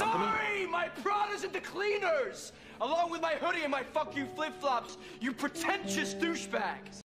Sorry! My Prada's at the cleaners! Along with my hoodie and my fuck you flip-flops, you pretentious douchebags.